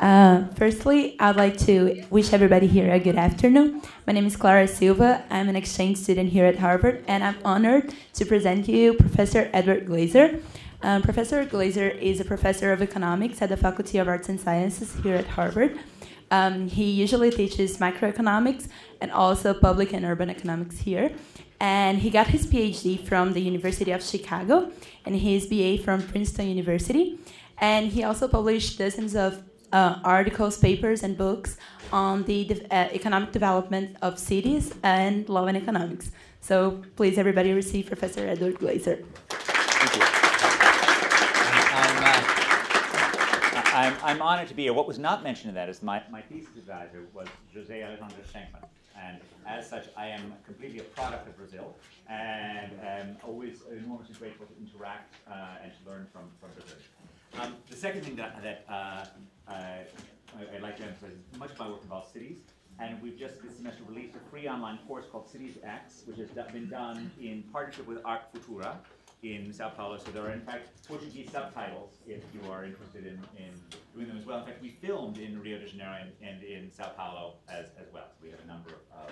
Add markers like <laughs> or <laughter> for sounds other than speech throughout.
Uh, firstly, I'd like to wish everybody here a good afternoon. My name is Clara Silva. I'm an exchange student here at Harvard, and I'm honored to present you Professor Edward Glaeser. Um, professor Glaeser is a professor of economics at the Faculty of Arts and Sciences here at Harvard. Um, he usually teaches macroeconomics and also public and urban economics here. And he got his PhD from the University of Chicago and his BA from Princeton University. And he also published dozens of uh, articles, papers, and books on the de uh, economic development of cities and law and economics. So please, everybody, receive Professor Edward Glaeser. Thank you. I'm, uh, I'm, I'm, honored to be here. What was not mentioned in that is my, my thesis advisor was Jose Alejandro Scheinkman. And as such, I am completely a product of Brazil and am always enormously grateful to interact uh, and to learn from, from Brazil. Um, the second thing that, that uh, uh, I'd like to emphasize much of my work involves cities. And we've just this semester released a free online course called CitiesX, which has been done in partnership with Arq.Futuro in Sao Paulo. So there are, in fact, Portuguese subtitles if you are interested in, in doing them as well. In fact, we filmed in Rio de Janeiro and, and in Sao Paulo as, as well. So we have a number of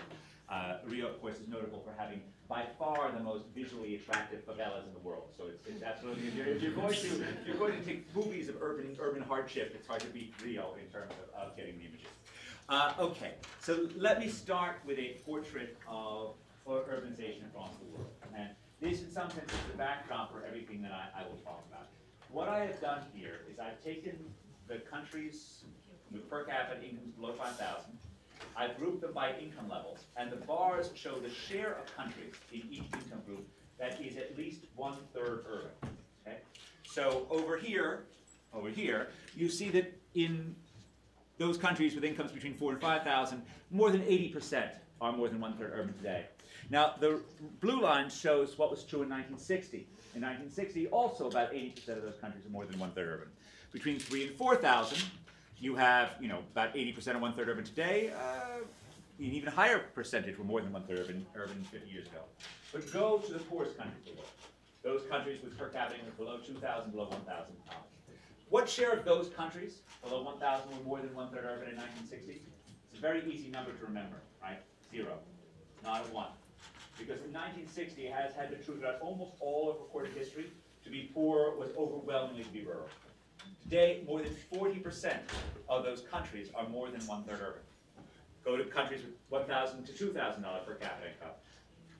uh, Rio, of course, is notable for having by far the most visually attractive favelas in the world. So it's, it's absolutely, if you're, if you're, going to, if you're going to take movies of urban, urban hardship, it's hard to beat Rio in terms of, of getting the images. Uh, okay, so let me start with a portrait of urbanization across the world. And this, in some sense, is the backdrop for everything that I, I will talk about. What I have done here is I've taken the countries with per capita incomes below 5,000, I've grouped them by income levels, and the bars show the share of countries in each income group that is at least one-third urban. Okay? So over here, over here, you see that in those countries with incomes between four and 5,000, more than 80% are more than one-third urban today. Now, the blue line shows what was true in 1960. In 1960, also about 80% of those countries are more than one-third urban. Between 3 and 4,000, you have, you know, about 80% or one-third urban today. Uh, an even higher percentage were more than one-third urban, urban 50 years ago. But go to the poorest countries of the world. Those countries with per capita income below 2,000, below 1,000 What share of those countries below 1,000 were more than one-third urban in 1960? It's a very easy number to remember, right? Zero, not a one. Because in 1960, it has had the truth about almost all of recorded history. To be poor was overwhelmingly to be rural. Today, more than 40% of those countries are more than one-third urban. Go to countries with 1,000 to $2,000 per capita income.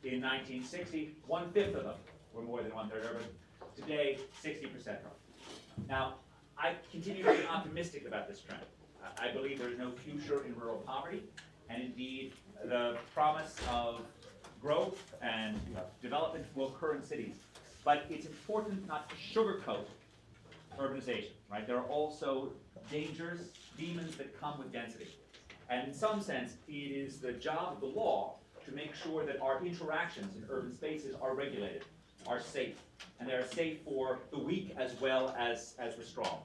In 1960, one-fifth of them were more than one-third urban. Today, 60% are. Now, I continue to be optimistic about this trend. I believe there is no future in rural poverty, and indeed, the promise of growth and development will occur in cities. But it's important not to sugarcoat urbanization, right? There are also dangers, demons that come with density. And in some sense, it is the job of the law to make sure that our interactions in urban spaces are regulated, are safe, and they're safe for the weak as well as, as the strong.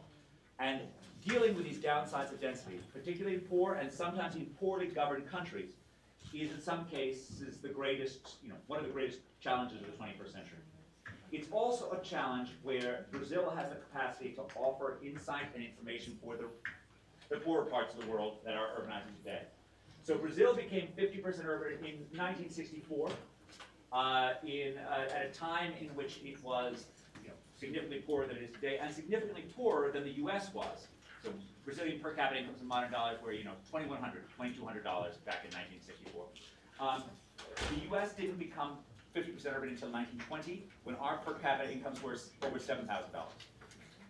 And dealing with these downsides of density, particularly in poor and sometimes in poorly governed countries, is in some cases the greatest, you know, one of the greatest challenges of the 21st century. It's also a challenge where Brazil has the capacity to offer insight and information for the, the poorer parts of the world that are urbanizing today. So Brazil became 50% urban in 1964, uh, in, uh, at a time in which it was you know, significantly poorer than it is today, and significantly poorer than the U.S. was. So Brazilian per capita incomes in modern dollars were you know $2,100, $2,200 back in 1964. Um, the U.S. didn't become 50% urban until 1920, when our per capita incomes were over $7,000.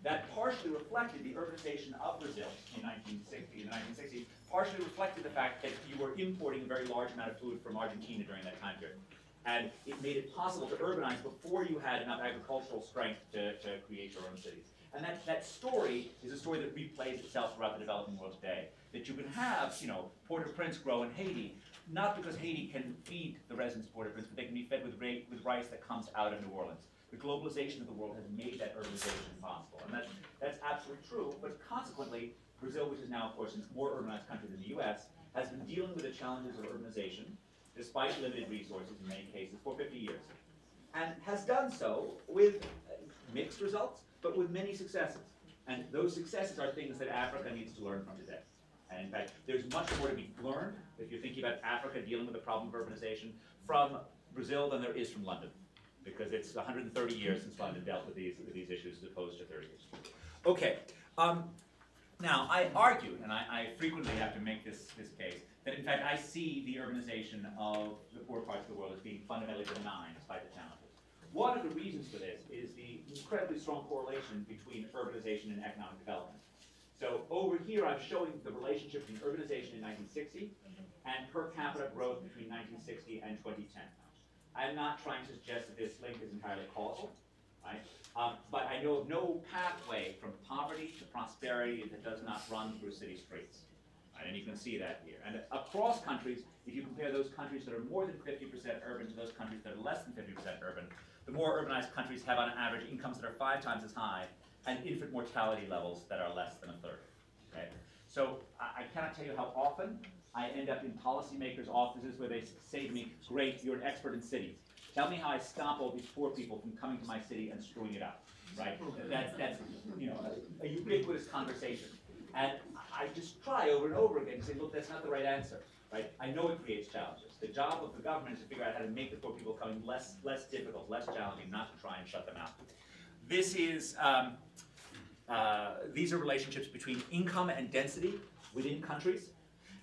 That partially reflected the urbanization of Brazil in 1960, in the 1960s, partially reflected the fact that you were importing a very large amount of food from Argentina during that time period. And it made it possible to urbanize before you had enough agricultural strength to, to create your own cities. And that, that story is a story that replays itself throughout the developing world today. That you can have, you know, Port-au-Prince grow in Haiti, not because Haiti can feed the residents of Port-au-Prince, but they can be fed with, with rice that comes out of New Orleans. The globalization of the world has made that urbanization possible. And that's, that's absolutely true, but consequently, Brazil, which is now, of course, a more urbanized country than the US, has been dealing with the challenges of urbanization, despite limited resources in many cases, for 50 years. And has done so with mixed results, but with many successes. And those successes are things that Africa needs to learn from today. And in fact, there's much more to be learned if you're thinking about Africa dealing with the problem of urbanization from Brazil than there is from London, because it's 130 years since London dealt with these, with these issues as opposed to 30 years. Okay, um, now I argue, and I, I, frequently have to make this, this case, that in fact I see the urbanization of the poor parts of the world as being fundamentally benign despite the challenges. One of the reasons for this is the incredibly strong correlation between urbanization and economic development. So over here, I'm showing the relationship between urbanization in 1960 and per capita growth between 1960 and 2010. I'm not trying to suggest that this link is entirely causal, right? Um, but I know of no pathway from poverty to prosperity that does not run through city streets. Right? And you can see that here. And across countries, if you compare those countries that are more than 50% urban to those countries that are less than 50% urban, the more urbanized countries have on average incomes that are five times as high and infant mortality levels that are less than a third. Okay? So I, I cannot tell you how often I end up in policymakers' offices where they say to me, great, you're an expert in cities. Tell me how I stop all these poor people from coming to my city and screwing it up, right? That's, that's you know, a, a ubiquitous conversation. And I just try over and over again to say, look, that's not the right answer. Right? I know it creates challenges. The job of the government is to figure out how to make the poor people coming less, less difficult, less challenging, not to try and shut them out. This is, um, uh, these are relationships between income and density within countries.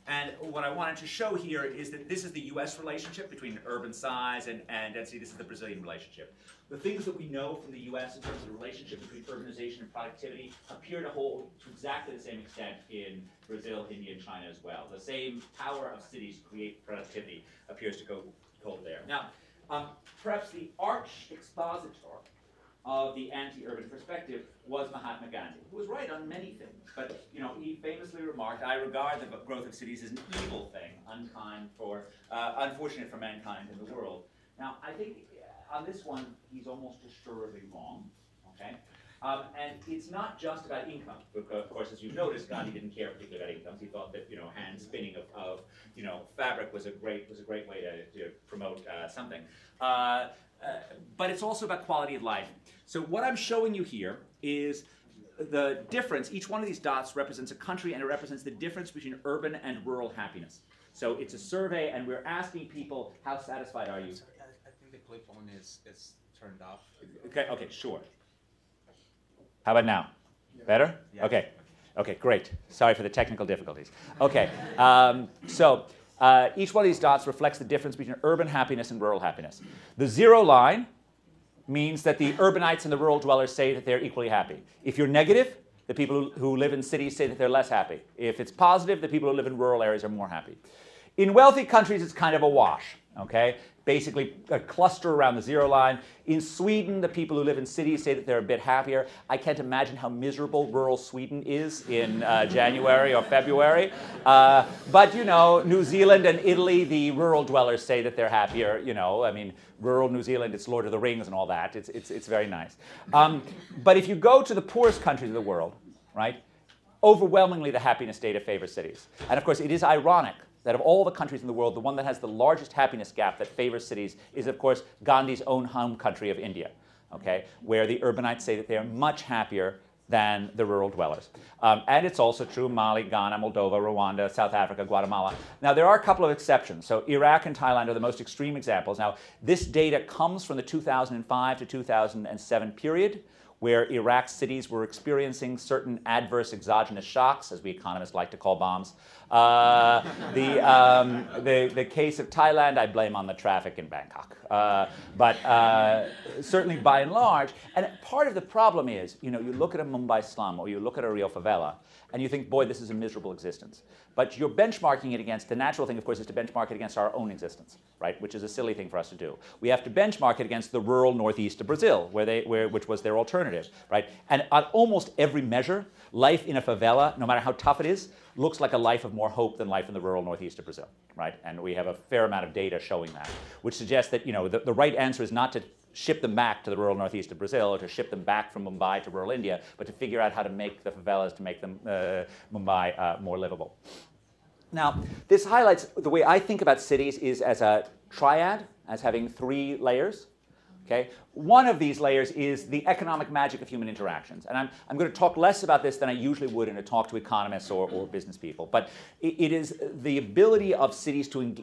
And what I wanted to show here is that this is the US relationship between urban size and, and density. This is the Brazilian relationship. The things that we know from the US in terms of the relationship between urbanization and productivity appear to hold to exactly the same extent in Brazil, India, and China as well. The same power of cities to create productivity appears to go hold there. Now, um, perhaps the arch expositor of the anti-urban perspective was Mahatma Gandhi, who was right on many things. But you know, he famously remarked, "I regard the growth of cities as an evil thing, unkind for, uh, unfortunate for mankind in the world." Now, I think uh, on this one, he's almost assuredly wrong. Okay. Um, and it's not just about income. Of course, as you've noticed, Gandhi didn't care particularly about incomes. He thought that you know hand spinning of, of you know fabric was a great was a great way to, to promote uh, something. Uh, uh, but it's also about quality of life. So what I'm showing you here is the difference. Each one of these dots represents a country, and it represents the difference between urban and rural happiness. So it's a survey, and we're asking people, how satisfied are you? Sorry, I, I think the clip on is, is turned off. Okay, okay, sure. How about now? Better? Yeah. Okay. Okay, great. Sorry for the technical difficulties. Okay, um, so uh, each one of these dots reflects the difference between urban happiness and rural happiness. The zero line means that the urbanites and the rural dwellers say that they're equally happy. If you're negative, the people who live in cities say that they're less happy. If it's positive, the people who live in rural areas are more happy. In wealthy countries, it's kind of a wash. Okay, basically a cluster around the zero line. In Sweden, the people who live in cities say that they're a bit happier. I can't imagine how miserable rural Sweden is in uh, January or February. Uh, but you know, New Zealand and Italy, the rural dwellers say that they're happier. You know, I mean, rural New Zealand, it's Lord of the Rings and all that. It's, it's, it's very nice. Um, but if you go to the poorest countries of the world, right, overwhelmingly the happiness data favors cities. And of course, it is ironic that of all the countries in the world, the one that has the largest happiness gap that favors cities is, of course, Gandhi's own home country of India, okay, where the urbanites say that they are much happier than the rural dwellers. Um, and it's also true Mali, Ghana, Moldova, Rwanda, South Africa, Guatemala. Now, there are a couple of exceptions. So, Iraq and Thailand are the most extreme examples. Now, this data comes from the 2005 to 2007 period where Iraq's cities were experiencing certain adverse exogenous shocks, as we economists like to call bombs. Uh, the, um, the, the case of Thailand, I blame on the traffic in Bangkok. Uh, but uh, certainly by and large, and part of the problem is, you know, you look at a Mumbai slum or you look at a Rio favela, and you think, boy, this is a miserable existence. But you're benchmarking it against, the natural thing, of course, is to benchmark it against our own existence, right? Which is a silly thing for us to do. We have to benchmark it against the rural northeast of Brazil, where they, where, which was their alternative, right? And on almost every measure, life in a favela, no matter how tough it is, looks like a life of more hope than life in the rural northeast of Brazil, right? And we have a fair amount of data showing that, which suggests that, you know, the, the right answer is not to ship them back to the rural northeast of Brazil or to ship them back from Mumbai to rural India, but to figure out how to make the favelas, to make them, uh, Mumbai uh, more livable. Now, this highlights the way I think about cities is as a triad, as having three layers. Okay? One of these layers is the economic magic of human interactions. And I'm, I'm going to talk less about this than I usually would in a talk to economists or, or business people. But it, it is the ability of cities to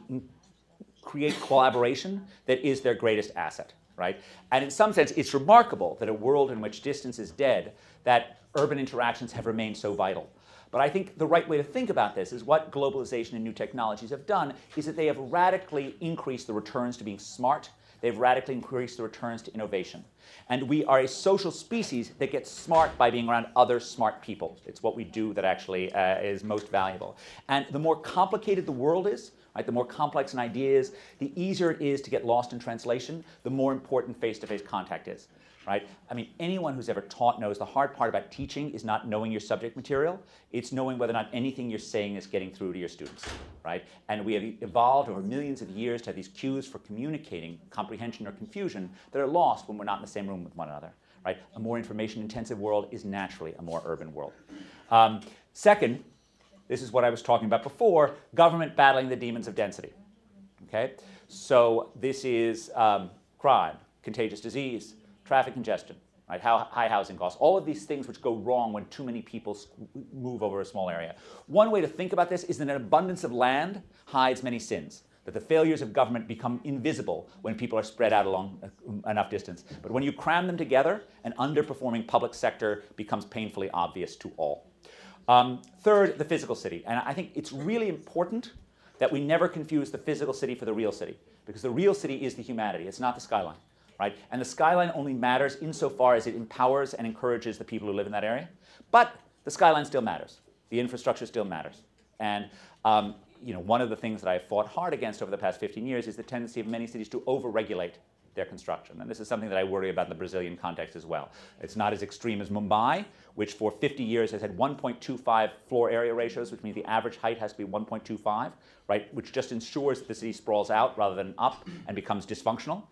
create collaboration that is their greatest asset, right? And in some sense, it's remarkable that a world in which distance is dead, that urban interactions have remained so vital. But I think the right way to think about this is what globalization and new technologies have done is that they have radically increased the returns to being smart They've radically increased the returns to innovation. And we are a social species that gets smart by being around other smart people. It's what we do that actually uh, is most valuable. And the more complicated the world is, right, the more complex an idea is, the easier it is to get lost in translation, the more important face to face contact is right? I mean, anyone who's ever taught knows the hard part about teaching is not knowing your subject material. It's knowing whether or not anything you're saying is getting through to your students, right? And we have evolved over millions of years to have these cues for communicating comprehension or confusion that are lost when we're not in the same room with one another, right? A more information-intensive world is naturally a more urban world. Um, second, this is what I was talking about before, government battling the demons of density, okay? So this is um, crime, contagious disease, traffic congestion, right? How high housing costs, all of these things which go wrong when too many people move over a small area. One way to think about this is that an abundance of land hides many sins. That the failures of government become invisible when people are spread out along uh, enough distance. But when you cram them together, an underperforming public sector becomes painfully obvious to all. Um, third, the physical city. And I think it's really important that we never confuse the physical city for the real city, because the real city is the humanity, it's not the skyline right? And the skyline only matters insofar as it empowers and encourages the people who live in that area. But the skyline still matters. The infrastructure still matters. And um, you know, one of the things that I've fought hard against over the past 15 years is the tendency of many cities to overregulate their construction. And this is something that I worry about in the Brazilian context as well. It's not as extreme as Mumbai, which for 50 years has had 1.25 floor area ratios, which means the average height has to be 1.25, right? Which just ensures that the city sprawls out rather than up and becomes dysfunctional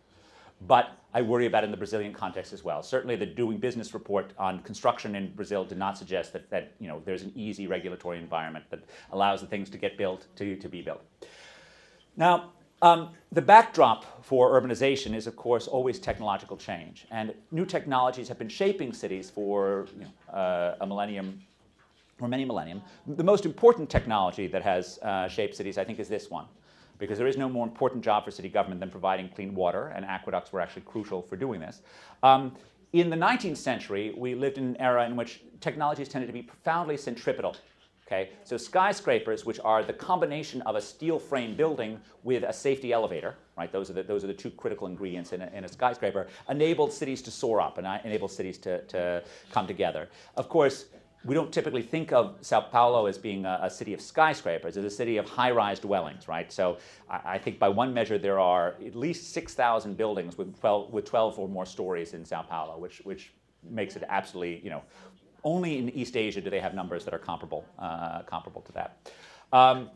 but I worry about it in the Brazilian context as well. Certainly, the Doing Business report on construction in Brazil did not suggest that, that you know, there's an easy regulatory environment that allows the things to get built to, to be built. Now, um, the backdrop for urbanization is, of course, always technological change. And new technologies have been shaping cities for you know, uh, a millennium or many millennium. The most important technology that has uh, shaped cities, I think, is this one because there is no more important job for city government than providing clean water, and aqueducts were actually crucial for doing this. Um, in the 19th century, we lived in an era in which technologies tended to be profoundly centripetal. Okay, so skyscrapers, which are the combination of a steel frame building with a safety elevator, right? Those are the, those are the two critical ingredients in a, in a skyscraper, enabled cities to soar up and enabled cities to, to come together. Of course, we don't typically think of Sao Paulo as being a, a city of skyscrapers. It's a city of high-rise dwellings, right? So I, I, think by one measure there are at least 6,000 buildings with 12, with 12 or more stories in Sao Paulo, which, which makes it absolutely, you know, only in East Asia do they have numbers that are comparable, uh, comparable to that. Um,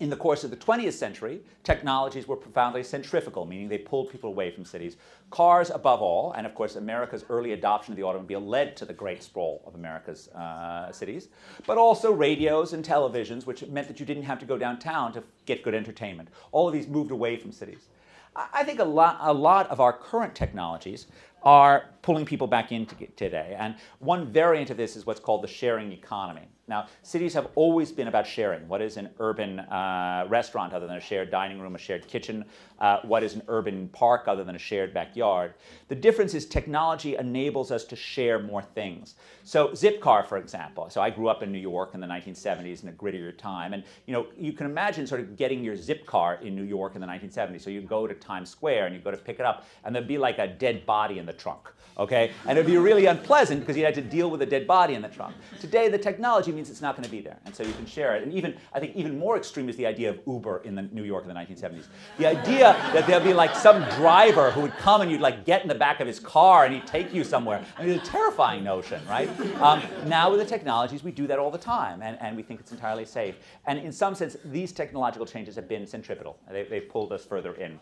in the course of the 20th century, technologies were profoundly centrifugal, meaning they pulled people away from cities. Cars, above all, and of course, America's early adoption of the automobile led to the great sprawl of America's uh, cities, but also radios and televisions, which meant that you didn't have to go downtown to get good entertainment. All of these moved away from cities. I think a lot, a lot of our current technologies are pulling people back in today. And one variant of this is what's called the sharing economy. Now, cities have always been about sharing. What is an urban uh, restaurant other than a shared dining room, a shared kitchen? Uh, what is an urban park other than a shared backyard? The difference is technology enables us to share more things. So Zipcar, for example. So I grew up in New York in the 1970s in a grittier time. And you know, you can imagine sort of getting your Zipcar in New York in the 1970s. So you go to Times Square and you go to pick it up, and there'd be like a dead body in the trunk okay? And it would be really unpleasant because you had to deal with a dead body in the trunk. Today, the technology means it's not going to be there, and so you can share it. And even, I think even more extreme is the idea of Uber in the New York in the 1970s. The idea that there'll be like some driver who would come and you'd like get in the back of his car and he'd take you somewhere. I mean, it's a terrifying notion, right? Um, now with the technologies, we do that all the time, and, and we think it's entirely safe. And in some sense, these technological changes have been centripetal. They, they've pulled us further in.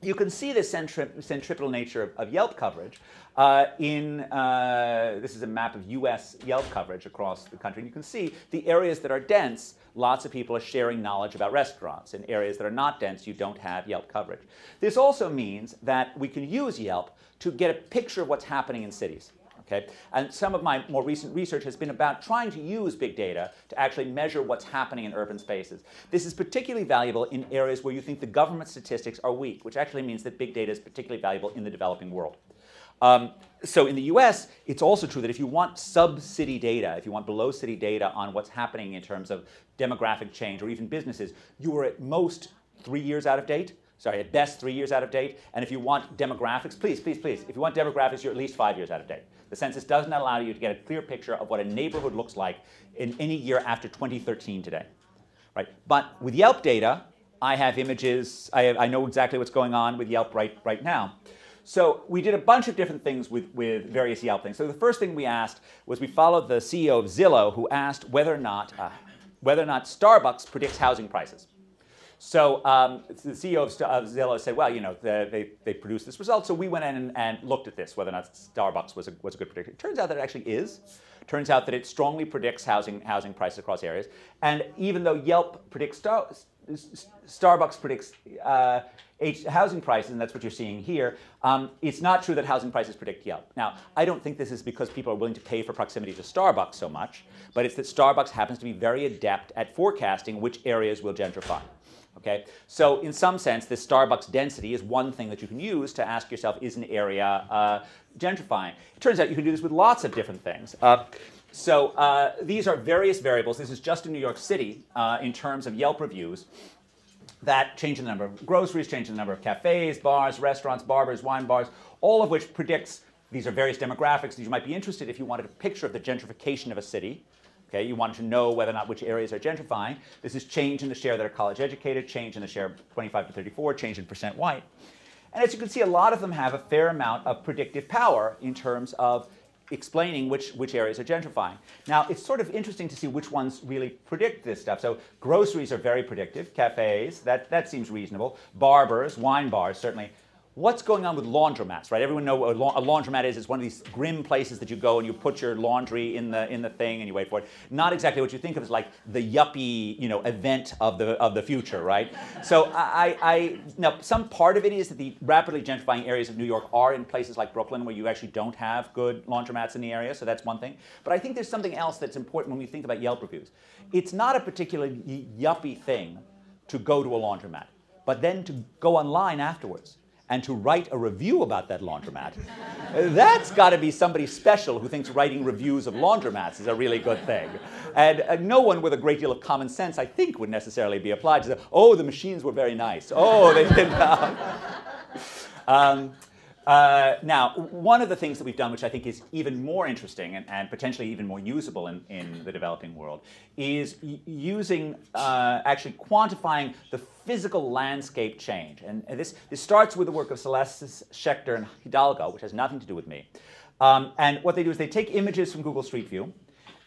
You can see the centri- centripetal nature of, of Yelp coverage uh, in uh, this is a map of U.S. Yelp coverage across the country. And you can see the areas that are dense. Lots of people are sharing knowledge about restaurants. In areas that are not dense, you don't have Yelp coverage. This also means that we can use Yelp to get a picture of what's happening in cities. Okay? And some of my more recent research has been about trying to use big data to actually measure what's happening in urban spaces. This is particularly valuable in areas where you think the government statistics are weak, which actually means that big data is particularly valuable in the developing world. Um, so in the US, it's also true that if you want sub-city data, if you want below-city data on what's happening in terms of demographic change or even businesses, you are at most three years out of date sorry, at best three years out of date. And if you want demographics, please, please, please, if you want demographics, you're at least five years out of date. The census doesn't allow you to get a clear picture of what a neighborhood looks like in any year after 2013 today. Right? But with Yelp data, I have images, I, have, I know exactly what's going on with Yelp right, right now. So we did a bunch of different things with, with various Yelp things. So the first thing we asked was we followed the CEO of Zillow who asked whether or not, uh, whether or not Starbucks predicts housing prices. So um, the CEO of, Zillow said, well, you know, the, they, they produced this result. So we went in and, and, looked at this, whether or not Starbucks was a, was a good predictor. It turns out that it actually is. Turns out that it strongly predicts housing, housing prices across areas. And even though Yelp predicts Star, Starbucks predicts uh, housing prices, and that's what you're seeing here, um, it's not true that housing prices predict Yelp. Now, I don't think this is because people are willing to pay for proximity to Starbucks so much, but it's that Starbucks happens to be very adept at forecasting which areas will gentrify. Okay? So in some sense, this Starbucks density is one thing that you can use to ask yourself, is an area uh, gentrifying? It turns out you can do this with lots of different things. Uh, so uh, these are various variables. This is just in New York City uh, in terms of Yelp reviews that change the number of groceries, change the number of cafes, bars, restaurants, barbers, wine bars, all of which predicts these are various demographics that you might be interested if you wanted a picture of the gentrification of a city. Okay, you want to know whether or not which areas are gentrifying. This is change in the share that are college educated, change in the share of 25 to 34, change in percent white. And as you can see, a lot of them have a fair amount of predictive power in terms of explaining which, which areas are gentrifying. Now, it's sort of interesting to see which ones really predict this stuff. So groceries are very predictive, cafes, that, that seems reasonable. Barbers, wine bars, certainly what's going on with laundromats, right? Everyone know what a laundromat is. It's one of these grim places that you go and you put your laundry in the in the thing and you wait for it. Not exactly what you think of as like the yuppie, you know, event of the of the future, right? So I, I now some part of it is that the rapidly gentrifying areas of New York are in places like Brooklyn where you actually don't have good laundromats in the area, so that's one thing. But I think there's something else that's important when we think about Yelp reviews. It's not a particularly yuppie thing to go to a laundromat, but then to go online afterwards and to write a review about that laundromat, that's got to be somebody special who thinks writing reviews of laundromats is a really good thing. And uh, no one with a great deal of common sense, I think, would necessarily be applied to say, oh, the machines were very nice. Oh, they did. <laughs> Um, uh, now, one of the things that we've done, which I think is even more interesting and, and potentially even more usable in, in the developing world, is using uh, actually quantifying the physical landscape change. And, and, this, this starts with the work of Salesses Schechtner and Hidalgo, which has nothing to do with me. Um, and what they do is they take images from Google Street View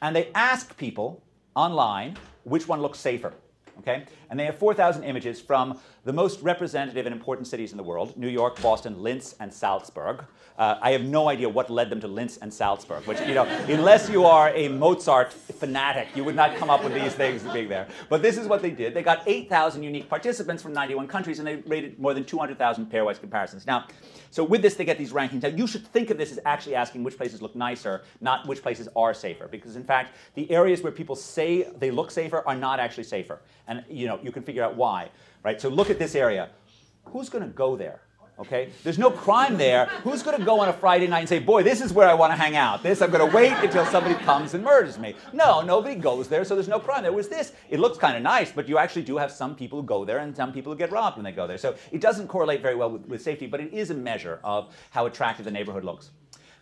and they ask people online which one looks safer. Okay? And they have 4,000 images from the most representative and important cities in the world New York, Boston, Linz, and Salzburg. Uh, I have no idea what led them to Linz and Salzburg, which, you know, unless you are a Mozart fanatic, you would not come up with these things being there. But this is what they did. They got 8,000 unique participants from 91 countries, and they rated more than 200,000 pairwise comparisons. Now, so with this, they get these rankings. Now, you should think of this as actually asking which places look nicer, not which places are safer, because in fact, the areas where people say they look safer are not actually safer, and you know you can figure out why, right? So look at this area. Who's going to go there? Okay? There's no crime there. Who's going to go on a Friday night and say, boy, this is where I want to hang out? This, I'm going to wait until somebody comes and murders me. No, nobody goes there, so there's no crime. There was this. It looks kind of nice, but you actually do have some people who go there and some people who get robbed when they go there. So it doesn't correlate very well with, with safety, but it is a measure of how attractive the neighborhood looks.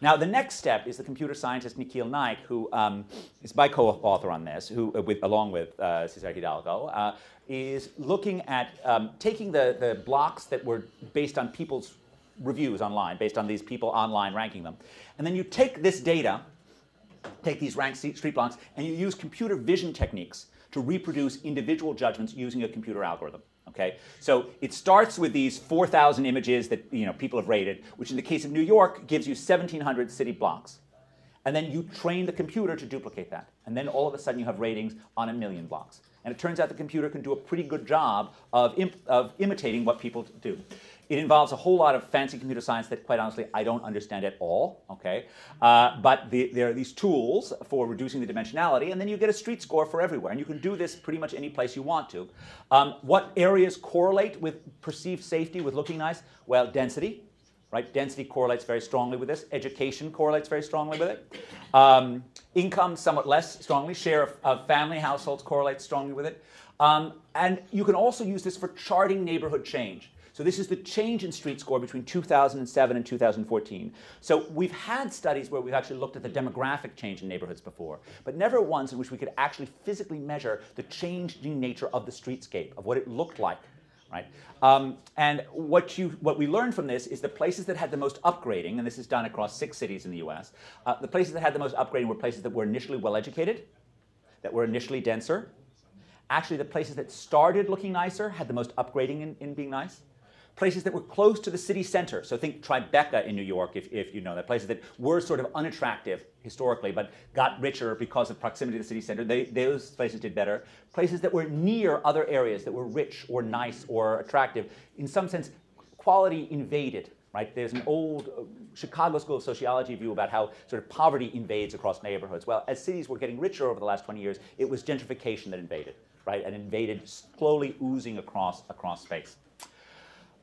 Now, the next step is the computer scientist Nikhil Naik, who um, is my co-author on this, who, uh, with, along with uh, Cesar Hidalgo, uh, is looking at um, taking the, the blocks that were based on people's reviews online, based on these people online ranking them. And then you take this data, take these ranked street blocks, and you use computer vision techniques to reproduce individual judgments using a computer algorithm. Okay, so it starts with these 4,000 images that you know people have rated, which in the case of New York gives you 1,700 city blocks, and then you train the computer to duplicate that, and then all of a sudden you have ratings on a million blocks. And it turns out the computer can do a pretty good job of, of imitating what people do. It involves a whole lot of fancy computer science that, quite honestly, I don't understand at all. Okay, uh, but the, there are these tools for reducing the dimensionality, and then you get a street score for everywhere, and you can do this pretty much any place you want to. Um, what areas correlate with perceived safety with looking nice? Well, density. Right, density correlates very strongly with this. Education correlates very strongly with it. Um, income, somewhat less strongly. Share of, of family households correlates strongly with it. Um, and you can also use this for charting neighborhood change. So this is the change in street score between 2007 and 2014. So we've had studies where we've actually looked at the demographic change in neighborhoods before, but never once in which we could actually physically measure the changing nature of the streetscape, of what it looked like. Right? Um, and what, you, what we learned from this is the places that had the most upgrading, and this is done across six cities in the US, uh, the places that had the most upgrading were places that were initially well educated, that were initially denser. Actually, the places that started looking nicer had the most upgrading in, in being nice places that were close to the city center. So think Tribeca in New York, if, if you know that, places that were sort of unattractive historically, but got richer because of proximity to the city center. They, those places did better. Places that were near other areas that were rich or nice or attractive, in some sense, quality invaded. Right? There's an old uh, Chicago School of Sociology view about how sort of poverty invades across neighborhoods. Well, as cities were getting richer over the last 20 years, it was gentrification that invaded, right? And invaded slowly oozing across across space.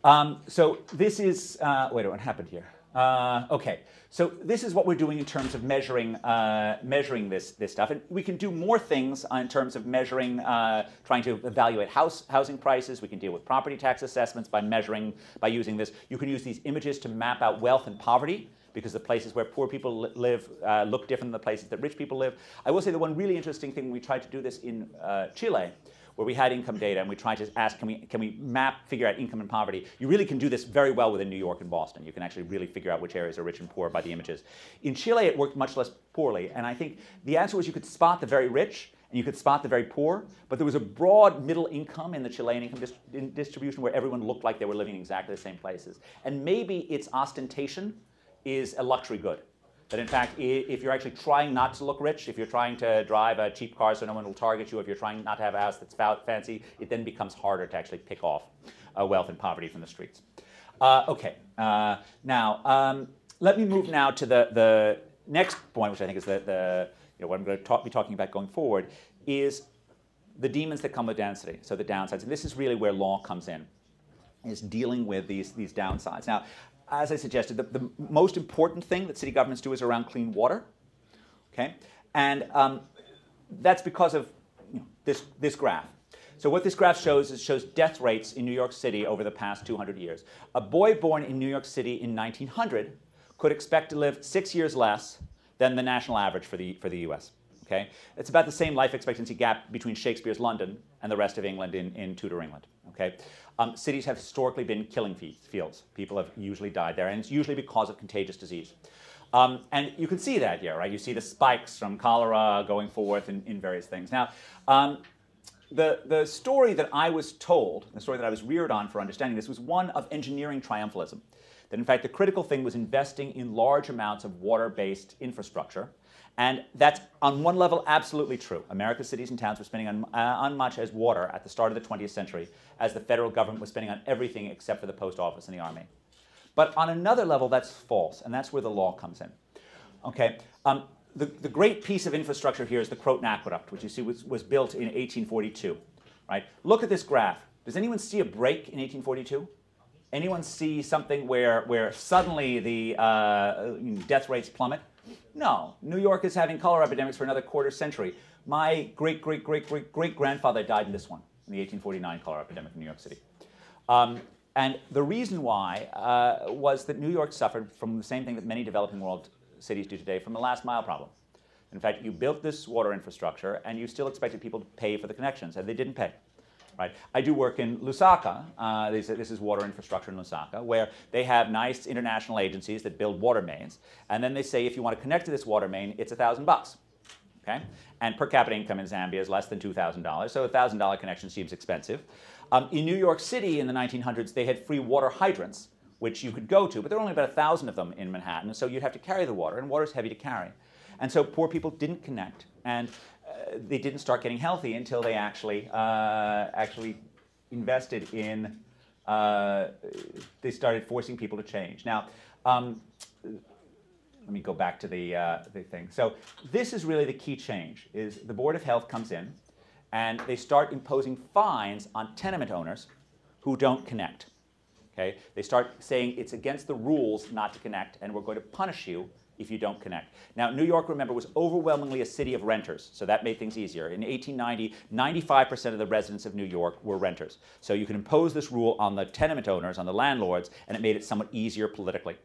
Um, so this is, uh, wait, what happened here? Uh, okay, so this is what we're doing in terms of measuring, uh, measuring this, this stuff. And we can do more things in terms of measuring, uh, trying to evaluate house, housing prices. We can deal with property tax assessments by measuring, by using this. You can use these images to map out wealth and poverty because the places where poor people live uh, look different than the places that rich people live. I will say the one really interesting thing, we tried to do this in uh, Chile, where we had income data and we tried to ask, can we, can we map, figure out income and poverty? You really can do this very well within New York and Boston. You can actually really figure out which areas are rich and poor by the images. In Chile, it worked much less poorly. And I think the answer was you could spot the very rich and you could spot the very poor, but there was a broad middle income in the Chilean income dist- distribution where everyone looked like they were living in exactly the same places. And maybe its ostentation is a luxury good. That in fact, if you're actually trying not to look rich, if you're trying to drive a cheap car so no one will target you, if you're trying not to have a house that's fancy, it then becomes harder to actually pick off uh, wealth and poverty from the streets. Uh, okay, uh, now um, let me move now to the, the next point, which I think is the, the you know, what I'm going to talk, be talking about going forward, is the demons that come with density, so the downsides. And this is really where law comes in, is dealing with these, these downsides. Now, as I suggested, the, the, most important thing that city governments do is around clean water. Okay, and um, that's because of you know, this this graph. So what this graph shows is shows death rates in New York City over the past 200 years. A boy born in New York City in 1900 could expect to live six years less than the national average for the for the U.S. Okay, it's about the same life expectancy gap between Shakespeare's London and the rest of England in, in Tudor England. Okay, um, cities have historically been killing fields. People have usually died there, and it's usually because of contagious disease. Um, and you can see that here, right? You see the spikes from cholera going forth in, in various things. Now, um, the, the story that I was told, the story that I was reared on for understanding this, was one of engineering triumphalism. That in fact, the critical thing was investing in large amounts of water based infrastructure and that's on one level absolutely true. America's cities and towns were spending on, uh, on much as water at the start of the 20th century, as the federal government was spending on everything except for the post office and the army. But on another level, that's false, and that's where the law comes in. Okay, um, the, the great piece of infrastructure here is the Croton Aqueduct, which you see was, was built in 1842. Right? Look at this graph. Does anyone see a break in 1842? Anyone see something where, where suddenly the uh, death rates plummet? No, New York is having cholera epidemics for another quarter century. My great, great, great, great, great grandfather died in this one, in the 1849 cholera epidemic in New York City. Um, and the reason why uh, was that New York suffered from the same thing that many developing world cities do today from the last mile problem. In fact, you built this water infrastructure and you still expected people to pay for the connections, and they didn't pay. Right? I do work in Lusaka. Uh, this, this, is water infrastructure in Lusaka, where they have nice international agencies that build water mains, and then they say if you want to connect to this water main, it's a thousand bucks. Okay? And per capita income in Zambia is less than $2,000, so a $1,000 connection seems expensive. Um, in New York City in the 1900s, they had free water hydrants, which you could go to, but there were only about a thousand of them in Manhattan, so you'd have to carry the water, and water's heavy to carry. And so poor people didn't connect, and they didn't start getting healthy until they actually uh, actually invested in. Uh, they started forcing people to change. Now, um, let me go back to the uh, the thing. So this is really the key change: is the Board of Health comes in, and they start imposing fines on tenement owners who don't connect. Okay, they start saying it's against the rules not to connect, and we're going to punish you if you don't connect. Now, New York, remember, was overwhelmingly a city of renters, so that made things easier. In 1890, 95% of the residents of New York were renters. So you can impose this rule on the tenement owners, on the landlords, and it made it somewhat easier politically.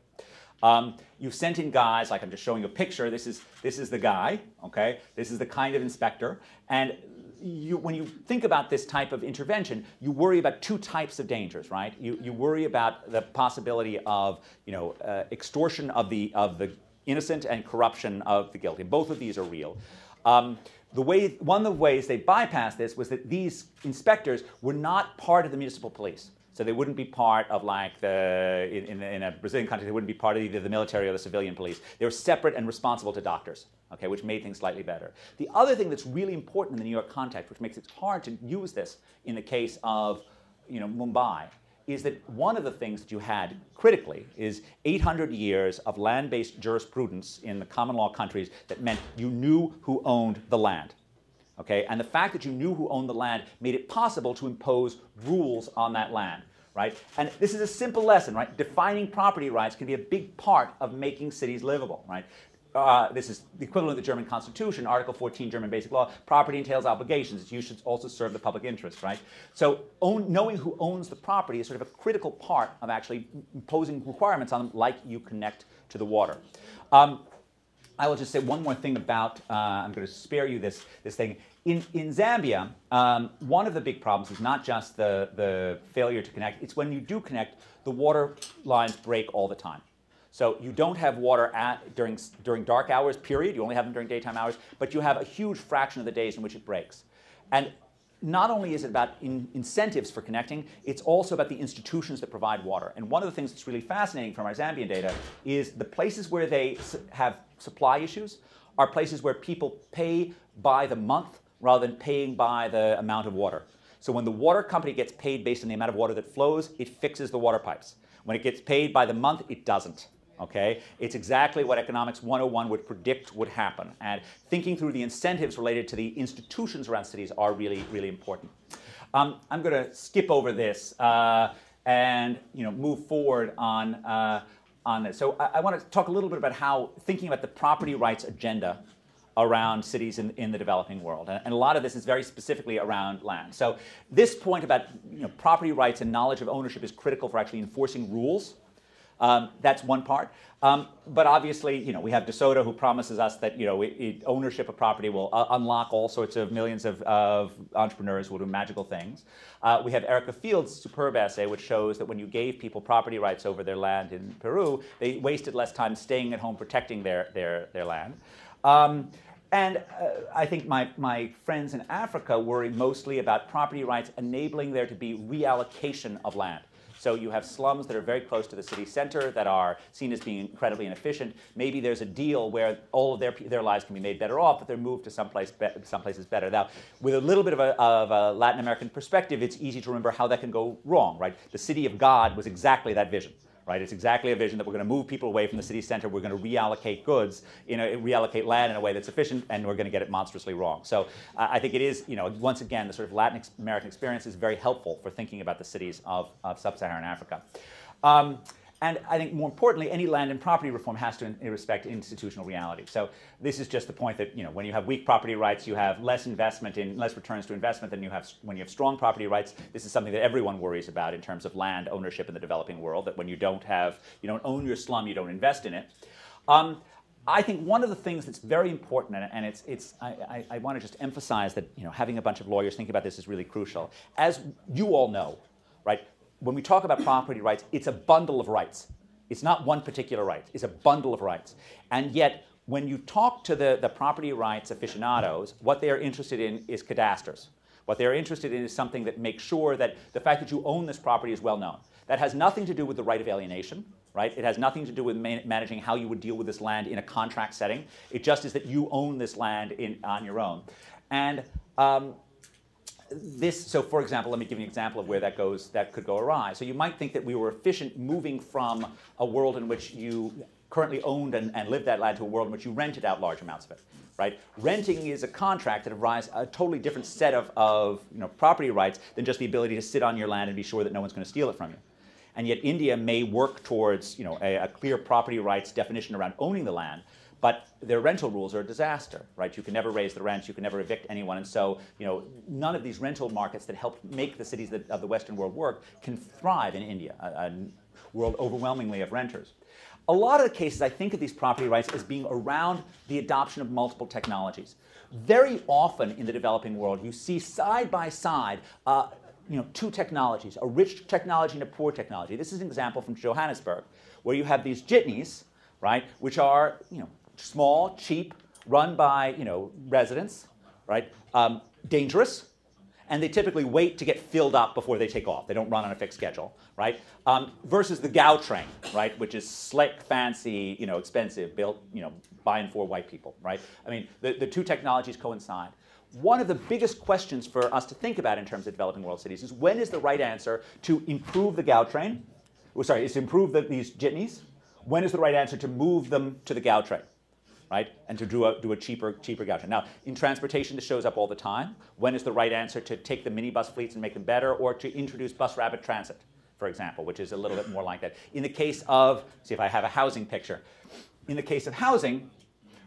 Um, you sent in guys, like I'm just showing you a picture. This is, this is the guy, okay? This is the kind of inspector. And you, when you think about this type of intervention, you worry about two types of dangers, right? You, you worry about the possibility of, you know, uh, extortion of the, of the innocent and corruption of the guilty. Both of these are real. Um, the way, one of the ways they bypassed this was that these inspectors were not part of the municipal police. So they wouldn't be part of like the, in, in, a Brazilian country, they wouldn't be part of either the military or the civilian police. They were separate and responsible to doctors, okay, which made things slightly better. The other thing that's really important in the New York context, which makes it hard to use this in the case of, you know, Mumbai, is that one of the things that you had critically is 800 years of land based jurisprudence in the common law countries that meant you knew who owned the land. Okay? And the fact that you knew who owned the land made it possible to impose rules on that land. Right? And this is a simple lesson, right? Defining property rights can be a big part of making cities livable, right? Uh, this is the equivalent of the German Constitution, Article 14, German Basic Law. Property entails obligations. You should also serve the public interest, right? So, own, knowing who owns the property is sort of a critical part of actually imposing requirements on them, like you connect to the water. Um, I will just say one more thing about. Uh, I'm going to spare you this this thing. In in Zambia, um, one of the big problems is not just the the failure to connect. It's when you do connect, the water lines break all the time. So you don't have water at, during, during dark hours, period. You only have them during daytime hours, but you have a huge fraction of the days in which it breaks. And not only is it about in incentives for connecting, it's also about the institutions that provide water. And one of the things that's really fascinating from our Zambian data is the places where they have supply issues are places where people pay by the month rather than paying by the amount of water. So when the water company gets paid based on the amount of water that flows, it fixes the water pipes. When it gets paid by the month, it doesn't okay? It's exactly what Economics 101 would predict would happen. And thinking through the incentives related to the institutions around cities are really, really important. Um, I'm going to skip over this uh, and you know, move forward on, uh, on this. So I, I want to talk a little bit about how thinking about the property rights agenda around cities in, in the developing world. And, and, a lot of this is very specifically around land. So this point about you know, property rights and knowledge of ownership is critical for actually enforcing rules um, that's one part. Um, but obviously, you know, we have DeSoto who promises us that, you know, it, it, ownership of property will uh, unlock all sorts of millions of, of, entrepreneurs who will do magical things. Uh, we have Erica Fields' superb essay, which shows that when you gave people property rights over their land in Peru, they wasted less time staying at home protecting their, their, their land. Um, and uh, I think my, my friends in Africa worry mostly about property rights enabling there to be reallocation of land. So you have slums that are very close to the city center that are seen as being incredibly inefficient. Maybe there's a deal where all of their, their lives can be made better off, but they're moved to someplace, be, someplace better. Now, with a little bit of a, of a Latin American perspective, it's easy to remember how that can go wrong, right? The city of God was exactly that vision right? It's exactly a vision that we're going to move people away from the city center. We're going to reallocate goods, you know, reallocate land in a way that's efficient, and we're going to get it monstrously wrong. So uh, I think it is, you know, once again, the sort of Latin American experience is very helpful for thinking about the cities of, of sub-Saharan Africa. Um, and I think more importantly, any land and property reform has to respect institutional reality. So this is just the point that you know when you have weak property rights, you have less investment in less returns to investment than you have when you have strong property rights. This is something that everyone worries about in terms of land ownership in the developing world. That when you don't have you don't own your slum, you don't invest in it. Um, I think one of the things that's very important, and it's, it's, I, I, I want to just emphasize that you know, having a bunch of lawyers think about this is really crucial. As you all know, right, when we talk about property rights, it's a bundle of rights. It's not one particular right, it's a bundle of rights. And yet, when you talk to the, the property rights aficionados, what they are interested in is cadastres. What they're interested in is something that makes sure that the fact that you own this property is well known. That has nothing to do with the right of alienation, right? It has nothing to do with man- managing how you would deal with this land in a contract setting. It just is that you own this land in, on your own. And um, this, so for example, let me give you an example of where that goes, that could go awry. So you might think that we were efficient moving from a world in which you currently owned and, and lived that land to a world in which you rented out large amounts of it, right? Renting is a contract that arises a totally different set of, of you know, property rights than just the ability to sit on your land and be sure that no one's going to steal it from you. And yet India may work towards you know, a, a clear property rights definition around owning the land, but their rental rules are a disaster, right? You can never raise the rents, you can never evict anyone, and so you know none of these rental markets that help make the cities of the Western world work can thrive in India, a, a world overwhelmingly of renters. A lot of the cases, I think of these property rights as being around the adoption of multiple technologies. Very often in the developing world, you see side by side uh, you know, two technologies, a rich technology and a poor technology. This is an example from Johannesburg, where you have these jitneys, right, which are you know, small, cheap, run by you know, residents, right, um, dangerous, and they typically wait to get filled up before they take off. They don't run on a fixed schedule, right? Um, versus the Gautrain, right, which is slick, fancy, you know, expensive, built, you know, by and for white people, right? I mean, the, the two technologies coincide. One of the biggest questions for us to think about in terms of developing world cities is when is the right answer to improve the Gautrain? Oh, sorry, is to improve the, these jitneys. When is the right answer to move them to the Gautrain? Right? And to do a, do a cheaper, cheaper Gautrain. Now, in transportation, this shows up all the time. When is the right answer to take the minibus fleets and make them better, or to introduce bus rapid transit, for example, which is a little bit more like that. In the case of, see if I have a housing picture. In the case of housing,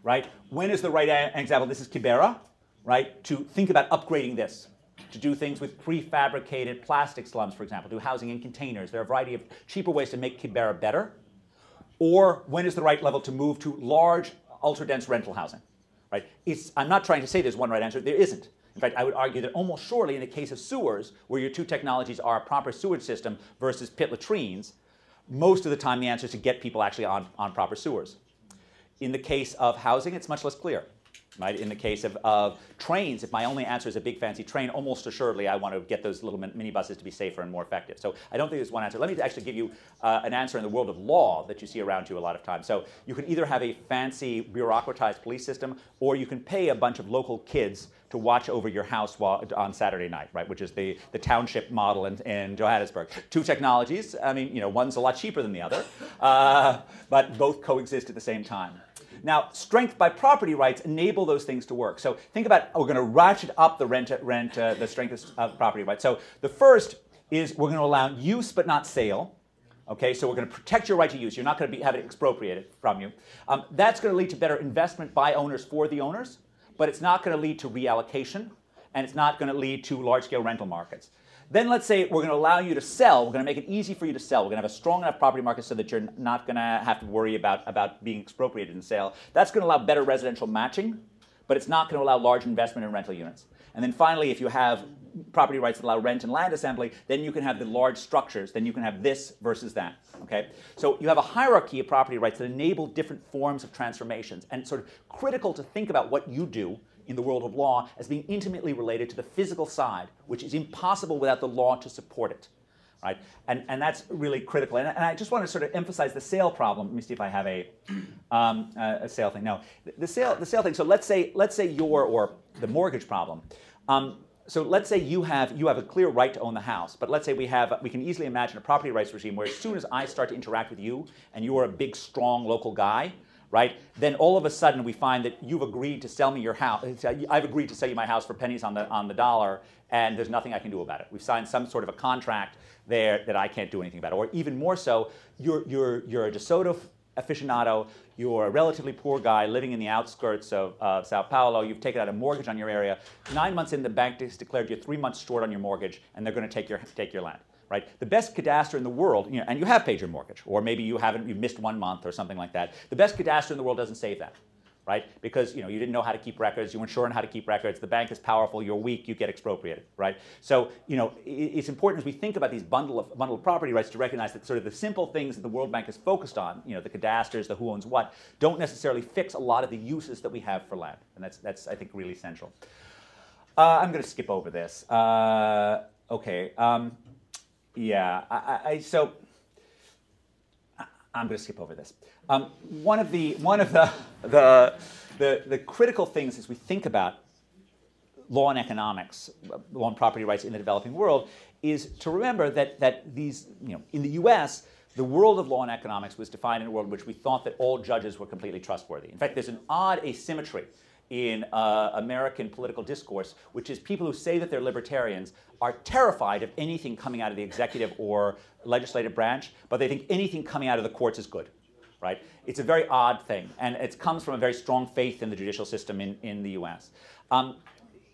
right, when is the right example? This is Kibera, right, to think about upgrading this. To do things with prefabricated plastic slums, for example, do housing in containers. There are a variety of cheaper ways to make Kibera better. Or when is the right level to move to large ultra dense rental housing. Right? It's, I'm not trying to say there's one right answer, there isn't. In fact, I would argue that almost surely in the case of sewers, where your two technologies are a proper sewage system versus pit latrines, most of the time the answer is to get people actually on, on proper sewers. In the case of housing, it's much less clear. Right? In the case of, of trains, if my only answer is a big fancy train, almost assuredly I want to get those little minibuses to be safer and more effective. So I don't think there's one answer. Let me actually give you uh, an answer in the world of law that you see around you a lot of times. So you can either have a fancy bureaucratized police system, or you can pay a bunch of local kids to watch over your house while, on Saturday night, right? Which is the, the township model in, in Johannesburg. Two technologies. I mean, you know, one's a lot cheaper than the other, uh, but both coexist at the same time. Now, strength by property rights enable those things to work. So think about oh, we're going to ratchet up the rent, rent uh, the strength of property rights. So the first is we're going to allow use but not sale. Okay, so we're going to protect your right to use. You're not going to be, have it expropriated from you. Um, that's going to lead to better investment by owners for the owners, but it's not going to lead to reallocation, and it's not going to lead to large-scale rental markets. Then let's say we're going to allow you to sell. We're going to make it easy for you to sell. We're going to have a strong enough property market so that you're not going to have to worry about, about being expropriated in sale. That's going to allow better residential matching, but it's not going to allow large investment in rental units. And then finally, if you have property rights that allow rent and land assembly, then you can have the large structures. Then you can have this versus that. Okay? So you have a hierarchy of property rights that enable different forms of transformations. And it's sort of critical to think about what you do in the world of law as being intimately related to the physical side, which is impossible without the law to support it. Right? And, and that's really critical. And, and I just want to sort of emphasize the sale problem. Let me see if I have a, um, a sale thing. No, the sale, the sale thing. So let's say, let's say your, or the mortgage problem. Um, so let's say you have you have a clear right to own the house, but let's say we have we can easily imagine a property rights regime where as soon as I start to interact with you and you are a big strong local guy, right? Then all of a sudden we find that you've agreed to sell me your house. I've agreed to sell you my house for pennies on the, on the dollar, and there's nothing I can do about it. We've signed some sort of a contract there that I can't do anything about. Or even more so, you're, you're, you're a DeSoto aficionado, you're a relatively poor guy living in the outskirts of uh, Sao Paulo, you've taken out a mortgage on your area. Nine months in, the bank has declared you three months short on your mortgage, and they're going to take your, take your land right? The best cadastre in the world, you know, and you have paid your mortgage, or maybe you haven't, you've missed one month or something like that. The best cadastre in the world doesn't save that, right? Because you know you didn't know how to keep records, you weren't sure on how to keep records. The bank is powerful, you're weak, you get expropriated, right? So you know it's important as we think about these bundle of bundle of property rights to recognize that sort of the simple things that the World Bank is focused on, you know, the cadastres, the who owns what, don't necessarily fix a lot of the uses that we have for land, and that's that's I think really essential. Uh, I'm going to skip over this. Uh, okay. Um, yeah. I, I, so I'm going to skip over this. Um, one of the one of the, the the the critical things as we think about law and economics, law and property rights in the developing world, is to remember that that these you know in the U.S. The world of law and economics was defined in a world in which we thought that all judges were completely trustworthy. In fact, there's an odd asymmetry in uh, American political discourse, which is people who say that they're libertarians are terrified of anything coming out of the executive or legislative branch, but they think anything coming out of the courts is good. Right? It's a very odd thing, and it comes from a very strong faith in the judicial system in, in the US. Um,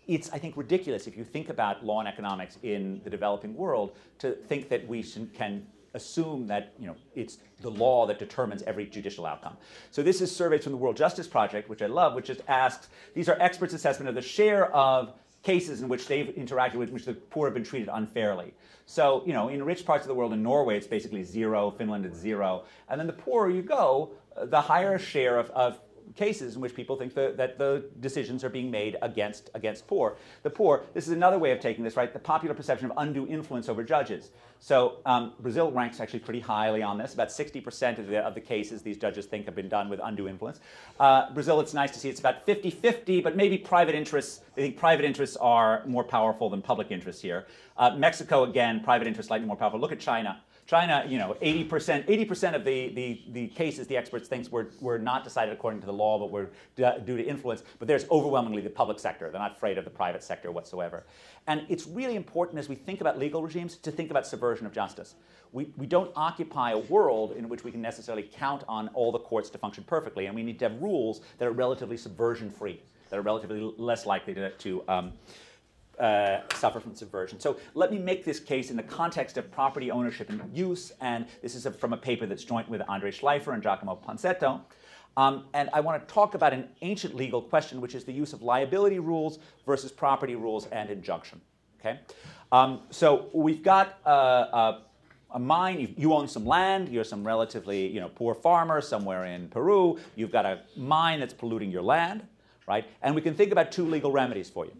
it's, I think, ridiculous if you think about law and economics in the developing world to think that we can assume that you know, it's the law that determines every judicial outcome. So this is surveys from the World Justice Project, which I love, which just asks, these are experts' assessment of the share of cases in which they've interacted with, which the poor have been treated unfairly. So, you know, in rich parts of the world, in Norway, it's basically zero, Finland, it's zero. And then the poorer you go, uh, the higher share of, of cases in which people think the, that the decisions are being made against, against poor. The poor, this is another way of taking this, right? The popular perception of undue influence over judges. So um, Brazil ranks actually pretty highly on this. About 60% of the, of the cases these judges think have been done with undue influence. Uh, Brazil, it's nice to see it's about 50-50, but maybe private interests, they think private interests are more powerful than public interests here. Uh, Mexico, again, private interests slightly more powerful. Look at China. China, you know, 80%, 80% of the, the, the cases the experts think were, were not decided according to the law, but were due to influence. But there's overwhelmingly the public sector. They're not afraid of the private sector whatsoever. And it's really important as we think about legal regimes to think about subversion of justice. We, we don't occupy a world in which we can necessarily count on all the courts to function perfectly, and we need to have rules that are relatively subversion free, that are relatively less likely to, to um, uh, suffer from subversion. So let me make this case in the context of property ownership and use, and this is a, from a paper that's joint with Andrei Shleifer and Giacomo Ponzetto. Um, and I want to talk about an ancient legal question, which is the use of liability rules versus property rules and injunction. Okay, um, so we've got uh, a, a mine. You, you, own some land. You're some relatively you know poor farmer somewhere in Peru. You've got a mine that's polluting your land, right? And we can think about two legal remedies for you.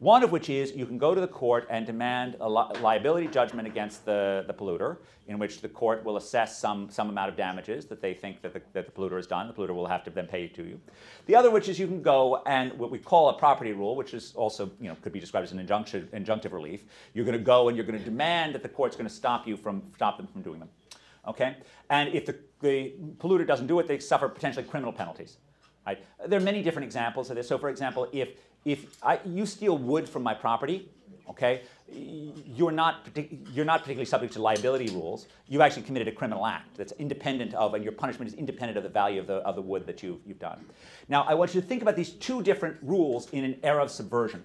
One of which is you can go to the court and demand a li liability judgment against the, the polluter, in which the court will assess some, some amount of damages that they think that the, that the polluter has done. The polluter will have to then pay it to you. The other, which is you can go and what we call a property rule, which is also you know could be described as an injunction, injunctive relief. You're going to go and you're going to demand that the court's going to stop you from stop them from doing them. Okay, and if the, the polluter doesn't do it, they suffer potentially criminal penalties. Right? There are many different examples of this. So, for example, if if I, you steal wood from my property, okay, you're not, you're not particularly subject to liability rules. You've actually committed a criminal act that's independent of, and your punishment is independent of the value of the, of the wood that you've, you've done. Now, I want you to think about these two different rules in an era of subversion.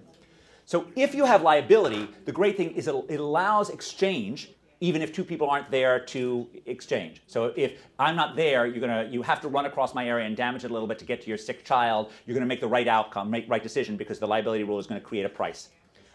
So if you have liability, the great thing is it, it allows exchange even if two people aren't there to exchange. So if I'm not there, you're gonna you have to run across my area and damage it a little bit to get to your sick child. You're gonna make the right outcome, make right decision because the liability rule is gonna create a price.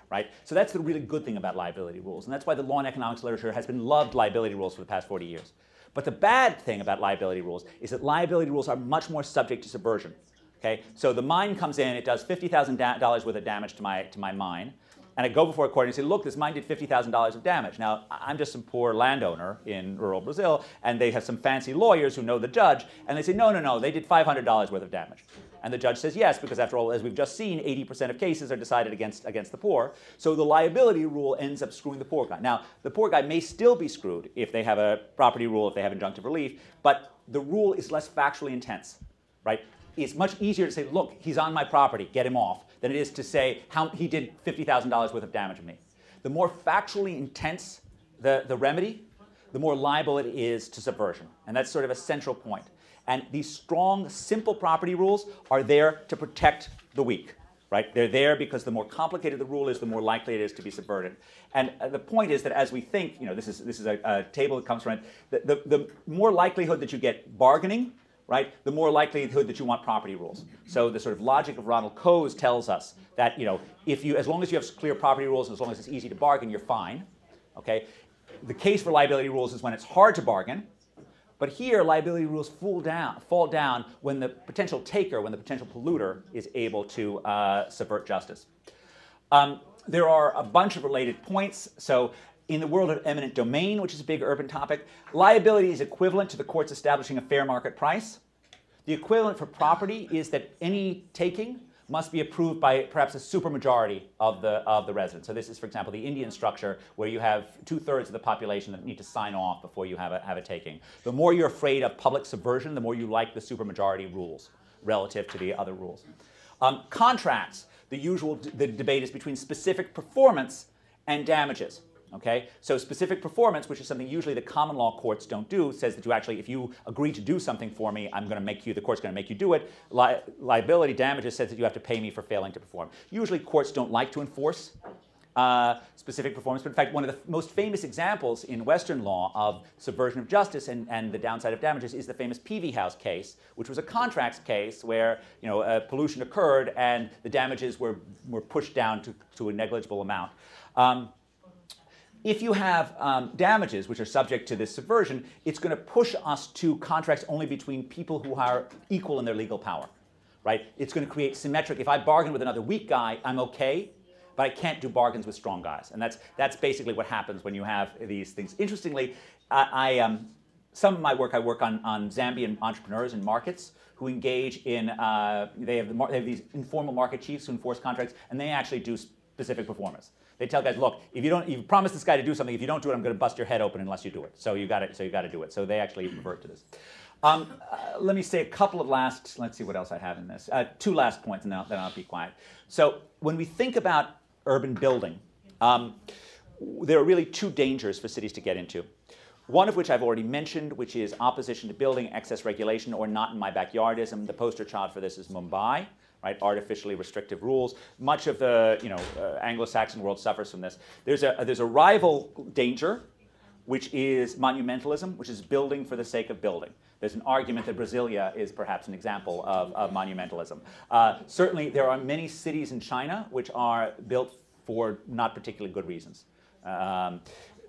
Right? So that's the really good thing about liability rules. And that's why the law and economics literature has been loved liability rules for the past 40 years. But the bad thing about liability rules is that liability rules are much more subject to subversion. Okay? So the mine comes in, it does $50,000 worth of damage to my, to my mine and I go before a court and say, look, this mine did $50,000 of damage. Now, I'm just some poor landowner in rural Brazil, and they have some fancy lawyers who know the judge, and they say, no, no, no, they did $500 worth of damage. And the judge says yes, because after all, as we've just seen, 80% of cases are decided against, against the poor. So the liability rule ends up screwing the poor guy. Now, the poor guy may still be screwed if they have a property rule, if they have injunctive relief, but the rule is less factually intense, right? It's much easier to say, look, he's on my property, get him off, than it is to say how he did $50,000 worth of damage to me. The more factually intense the, the remedy, the more liable it is to subversion. And that's sort of a central point. And these strong, simple property rules are there to protect the weak. Right? They're there because the more complicated the rule is, the more likely it is to be subverted. And uh, the point is that as we think, you know, this is, this is a, a table that comes from it, the, the, the more likelihood that you get bargaining right, the more likelihood that you want property rules. So the sort of logic of Ronald Coase tells us that you know if you as long as you have clear property rules and as long as it's easy to bargain, you're fine. Okay. The case for liability rules is when it's hard to bargain. But here, liability rules fall down, fall down when the potential taker, when the potential polluter is able to uh, subvert justice. Um, there are a bunch of related points. So in the world of eminent domain, which is a big urban topic, liability is equivalent to the courts establishing a fair market price. The equivalent for property is that any taking must be approved by perhaps a supermajority of the, of the residents. So this is, for example, the Indian structure where you have two-thirds of the population that need to sign off before you have a, have a taking. The more you're afraid of public subversion, the more you like the supermajority rules relative to the other rules. Um, contracts, the usual the debate is between specific performance and damages. Okay, so specific performance, which is something usually the common law courts don't do, says that you actually, if you agree to do something for me, I'm going to make you, the court's going to make you do it. Li- liability damages says that you have to pay me for failing to perform. Usually, courts don't like to enforce uh, specific performance, but in fact, one of the most famous examples in Western law of subversion of justice and, and the downside of damages is the famous Peevyhouse case, which was a contracts case where you know pollution occurred and the damages were were pushed down to, to a negligible amount. Um, if you have um, damages which are subject to this subversion, it's going to push us to contracts only between people who are equal in their legal power, right? It's going to create symmetric. If I bargain with another weak guy, I'm okay, but I can't do bargains with strong guys, and that's that's basically what happens when you have these things. Interestingly, I, I um, some of my work I work on on Zambian entrepreneurs and markets who engage in uh, they have the, they have these informal market chiefs who enforce contracts, and they actually do specific performance. They tell guys, look, if you don't, you promise this guy to do something. If you don't do it, I'm going to bust your head open unless you do it. So you got it. so you got to do it. So they actually revert to this. Um, uh, let me say a couple of last. Let's see what else I have in this. Uh, two last points, and then I'll, then I'll, be quiet. So when we think about urban building, um, there are really two dangers for cities to get into. One of which I've already mentioned, which is opposition to building, excess regulation, or not in my backyardism. The poster child for this is Mumbai right? Artificially restrictive rules. Much of the you know uh, Anglo-Saxon world suffers from this. There's a there's a rival danger, which is monumentalism, which is building for the sake of building. There's an argument that Brasilia is perhaps an example of, of monumentalism. Uh, certainly, there are many cities in China which are built for not particularly good reasons. Um,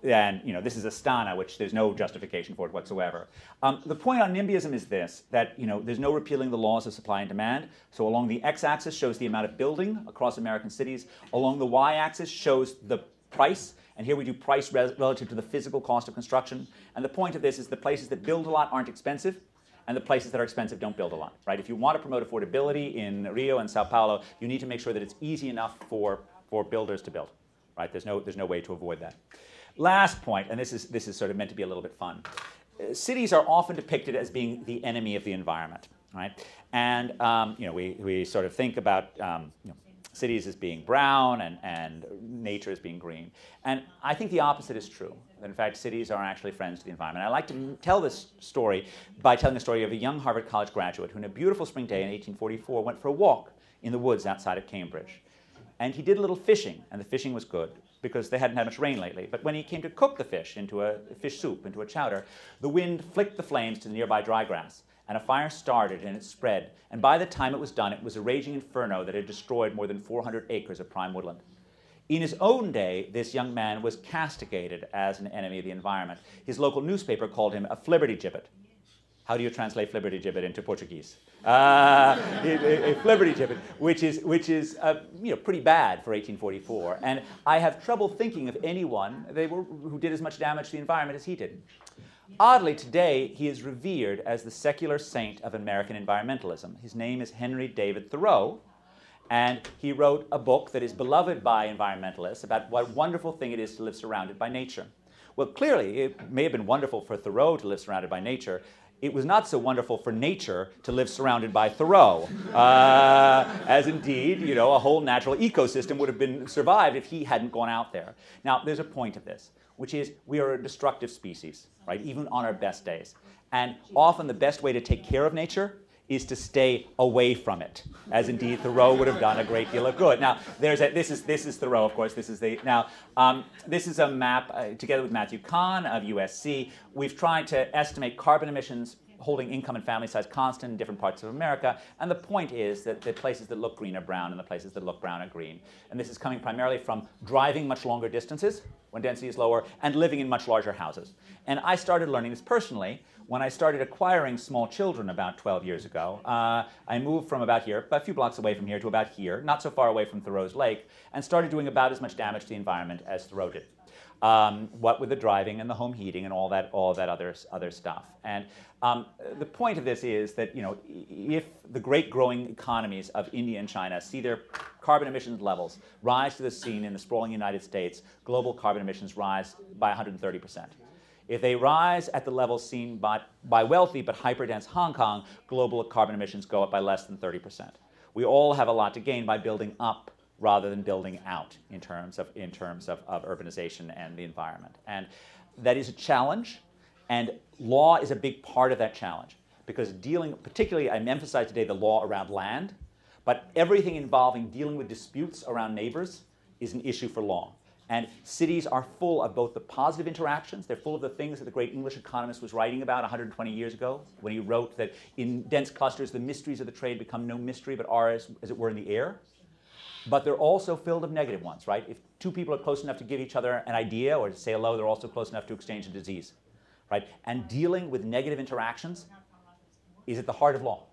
and you know this is Astana, which there's no justification for it whatsoever. Um, the point on NIMBYism is this: that you know there's no repealing the laws of supply and demand. So along the x-axis shows the amount of building across American cities. Along the y-axis shows the price. And here we do price res- relative to the physical cost of construction. And the point of this is the places that build a lot aren't expensive, and the places that are expensive don't build a lot. Right? If you want to promote affordability in Rio and Sao Paulo, you need to make sure that it's easy enough for for builders to build. Right? There's no there's no way to avoid that. Last point, and this is, this is sort of meant to be a little bit fun. Uh, cities are often depicted as being the enemy of the environment, right? And um, you know, we, we sort of think about um, you know, cities as being brown and, and nature as being green. And I think the opposite is true. In fact, cities are actually friends to the environment. I like to tell this story by telling the story of a young Harvard College graduate who, on a beautiful spring day in 1844, went for a walk in the woods outside of Cambridge. And he did a little fishing, and the fishing was good because they hadn't had much rain lately. But when he came to cook the fish into a fish soup, into a chowder, the wind flicked the flames to the nearby dry grass, and a fire started and it spread. And by the time it was done, it was a raging inferno that had destroyed more than 400 acres of prime woodland. In his own day, this young man was castigated as an enemy of the environment. His local newspaper called him a flibbertigibbet. How do you translate flibbertigibbet into Portuguese? Uh, <laughs> flibbertigibbet, which is, which is uh, you know, pretty bad for 1844. And I have trouble thinking of anyone they were, who did as much damage to the environment as he did. Oddly, today he is revered as the secular saint of American environmentalism. His name is Henry David Thoreau, and he wrote a book that is beloved by environmentalists about what a wonderful thing it is to live surrounded by nature. Well, clearly, it may have been wonderful for Thoreau to live surrounded by nature, it was not so wonderful for nature to live surrounded by Thoreau, uh, as indeed, you know, a whole natural ecosystem would have been survived if he hadn't gone out there. Now, there's a point of this, which is we are a destructive species, right? Even on our best days, and often the best way to take care of nature is to stay away from it, as indeed Thoreau would have done a great deal of good. Now, there's a, this is this is Thoreau, of course. This is the now um, this is a map uh, together with Matthew Kahn of USC. We've tried to estimate carbon emissions holding income and family size constant in different parts of America. And the point is that the places that look green are brown and the places that look brown are green. And this is coming primarily from driving much longer distances when density is lower and living in much larger houses. And I started learning this personally when I started acquiring small children about 12 years ago. Uh, I moved from about here, a few blocks away from here, to about here, not so far away from Thoreau's Lake, and started doing about as much damage to the environment as Thoreau did. Um, what with the driving and the home heating and all that, all that other, other stuff. And um, the point of this is that you know, if the great growing economies of India and China see their carbon emissions levels rise to the scene in the sprawling United States, global carbon emissions rise by 130 percent. If they rise at the levels seen by, by wealthy but hyperdense Hong Kong, global carbon emissions go up by less than 30 percent. We all have a lot to gain by building up rather than building out in terms of, in terms of, of urbanization and the environment. And that is a challenge, and law is a big part of that challenge because dealing, particularly, I'm emphasizing today the law around land, but everything involving dealing with disputes around neighbors is an issue for law. And cities are full of both the positive interactions, they're full of the things that the great English economist was writing about 120 years ago when he wrote that in dense clusters, the mysteries of the trade become no mystery but are, as, as it were, in the air but they're also filled of negative ones, right? If two people are close enough to give each other an idea or to say hello, they're also close enough to exchange a disease, right? And dealing with negative interactions is at the heart of law.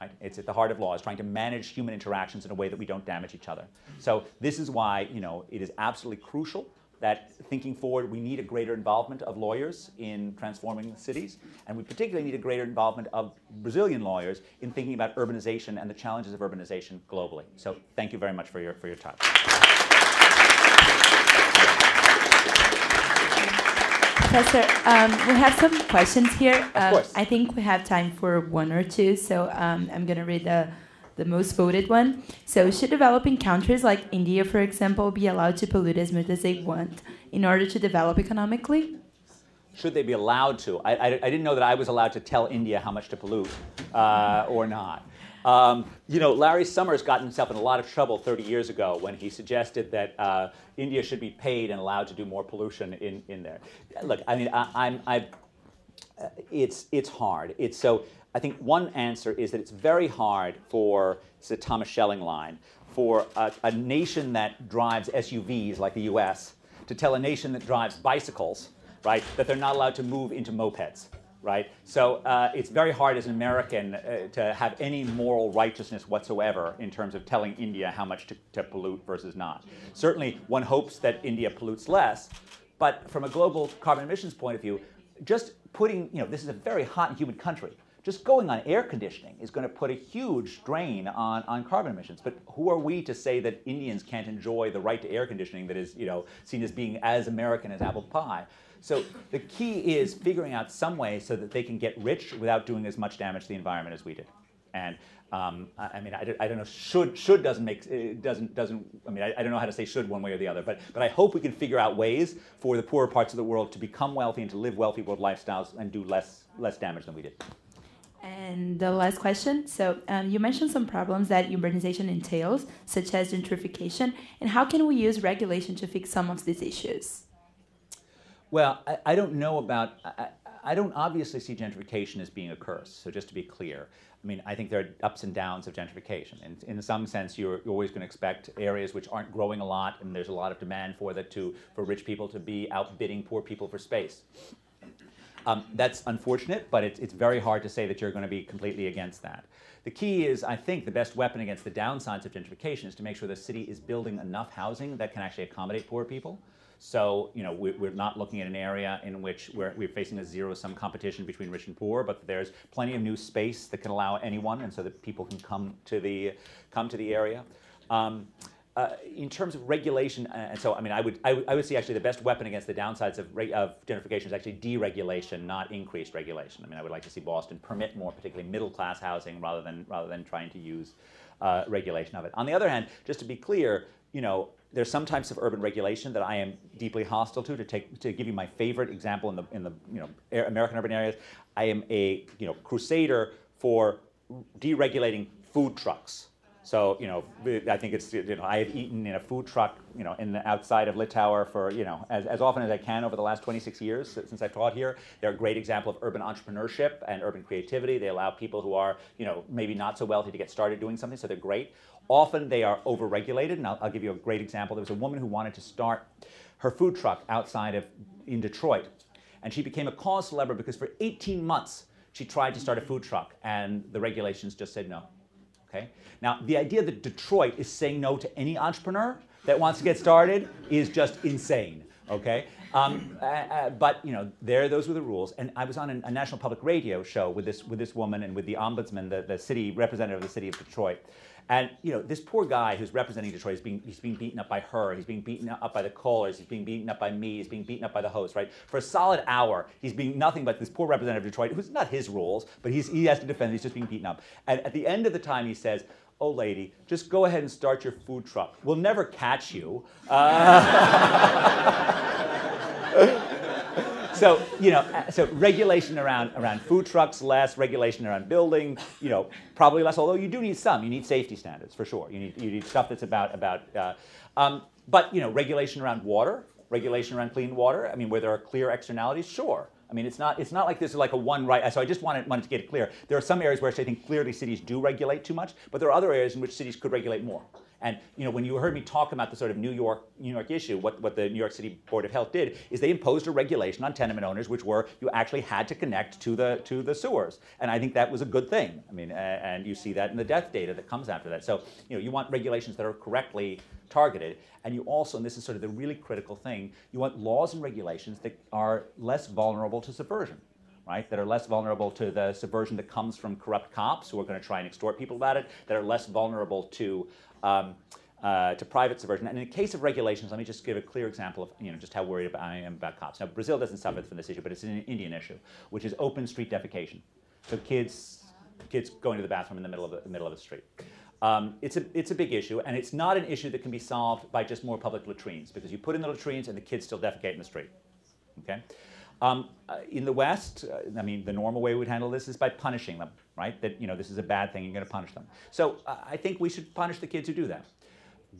Right? It's at the heart of law, is trying to manage human interactions in a way that we don't damage each other. So this is why, you know, it is absolutely crucial that thinking forward, we need a greater involvement of lawyers in transforming cities, and we particularly need a greater involvement of Brazilian lawyers in thinking about urbanization and the challenges of urbanization globally. So thank you very much for your, for your time. Professor, um, we have some questions here. Of um, course. I think we have time for one or two, so um, I'm going to read the the most voted one. So, should developing countries like India, for example, be allowed to pollute as much as they want in order to develop economically? Should they be allowed to? I, I, I didn't know that I was allowed to tell India how much to pollute uh, or not. Um, you know, Larry Summers got himself in a lot of trouble 30 years ago when he suggested that uh, India should be paid and allowed to do more pollution in, in there. Look, I mean, I, am I, uh, it's, it's hard. It's so I think one answer is that it's very hard for, it's a Thomas Schelling line, for a, a nation that drives SUVs like the US to tell a nation that drives bicycles, right, that they're not allowed to move into mopeds right? So uh, it's very hard as an American uh, to have any moral righteousness whatsoever in terms of telling India how much to, to, pollute versus not. Certainly, one hopes that India pollutes less, but from a global carbon emissions point of view, just putting, you know, this is a very hot and humid country just going on air conditioning is going to put a huge drain on, on carbon emissions. But who are we to say that Indians can't enjoy the right to air conditioning that is you know, seen as being as American as apple pie? So the key is figuring out some way so that they can get rich without doing as much damage to the environment as we did. And um, I, mean, I, I, don't know. Should should doesn't make doesn't doesn't. I mean, I, I, don't know how to say should one way or the other. But but I hope we can figure out ways for the poorer parts of the world to become wealthy and to live wealthy world lifestyles and do less less damage than we did. And the last question. So um, you mentioned some problems that urbanization entails, such as gentrification, and how can we use regulation to fix some of these issues? Well, I, I don't know about. I, I, don't obviously see gentrification as being a curse. So just to be clear, I mean, I think there are ups and downs of gentrification. And in some sense, you're, you're always going to expect areas which aren't growing a lot, and there's a lot of demand for that to for rich people to be outbidding poor people for space. Um, that's unfortunate, but it's, it's very hard to say that you're going to be completely against that. The key is, I think, the best weapon against the downsides of gentrification is to make sure the city is building enough housing that can actually accommodate poor people. So, you know, we're not looking at an area in which we're, we're facing a zero-sum competition between rich and poor, but there's plenty of new space that can allow anyone, and so that people can come to the come to the area. Um, uh, in terms of regulation, uh, and so I mean, I would, I would, see actually the best weapon against the downsides of, of gentrification is actually deregulation, not increased regulation. I mean, I would like to see Boston permit more, particularly middle class housing, rather than rather than trying to use uh, regulation of it. On the other hand, just to be clear, you know, there's some types of urban regulation that I am deeply hostile to. To take to give you my favorite example in the in the you know American urban areas, I am a you know crusader for deregulating food trucks So, you know, I think it's, you know, I have eaten in a food truck, you know, in the outside of Littauer for, you know, as, as often as I can over the last 26 years since I've taught here. They're a great example of urban entrepreneurship and urban creativity. They allow people who are, you know, maybe not so wealthy to get started doing something, so they're great. Often they are overregulated, and I'll, I'll give you a great example. There was a woman who wanted to start her food truck outside of, in Detroit, and she became a cause celebre because for 18 months she tried to start a food truck, and the regulations just said no. Okay? Now, the idea that Detroit is saying no to any entrepreneur that wants to get started is just insane. Okay? Um, uh, uh, but you know, there, those were the rules. And I was on a, a, national public radio show with this with this woman and with the ombudsman, the, the city representative of the city of Detroit. And you know, this poor guy who's representing Detroit is being he's being beaten up by her, he's being beaten up by the callers, he's being beaten up by me, he's being beaten up by the host, right? For a solid hour, he's being nothing but this poor representative of Detroit, who's not his rules, but he's, he has to defend, he's just being beaten up. And at the end of the time, he says, Oh, lady, just go ahead and start your food truck. We'll never catch you. Uh, <laughs> so you know, so regulation around around food trucks less, regulation around building, you know, probably less. Although you do need some, you need safety standards for sure. You need you need stuff that's about about. Uh, um, but you know, regulation around water, regulation around clean water. I mean, where there are clear externalities, sure. I mean, it's not, it's not like this is like a one right. So I just wanted, wanted to get it clear. There are some areas where I think clearly cities do regulate too much, but there are other areas in which cities could regulate more. And you know, when you heard me talk about the sort of New York, New York issue, what, what the New York City Board of Health did is they imposed a regulation on tenement owners, which were you actually had to connect to the to the sewers. And I think that was a good thing. I mean, and you see that in the death data that comes after that. So you know, you want regulations that are correctly targeted, and you also, and this is sort of the really critical thing, you want laws and regulations that are less vulnerable to subversion right, that are less vulnerable to the subversion that comes from corrupt cops who are going to try and extort people about it, that are less vulnerable to um, uh, to private subversion. And in the case of regulations, let me just give a clear example of you know, just how worried about, I am about cops. Now, Brazil doesn't suffer from this issue, but it's an Indian issue, which is open street defecation. So kids, kids going to the bathroom in the middle of the middle of the street. Um, it's, a, it's a big issue, and it's not an issue that can be solved by just more public latrines, because you put in the latrines and the kids still defecate in the street. Okay? Um, uh, in the West, uh, I mean, the normal way we'd handle this is by punishing them, right? That, you know, this is a bad thing, you're going to punish them. So uh, I think we should punish the kids who do that.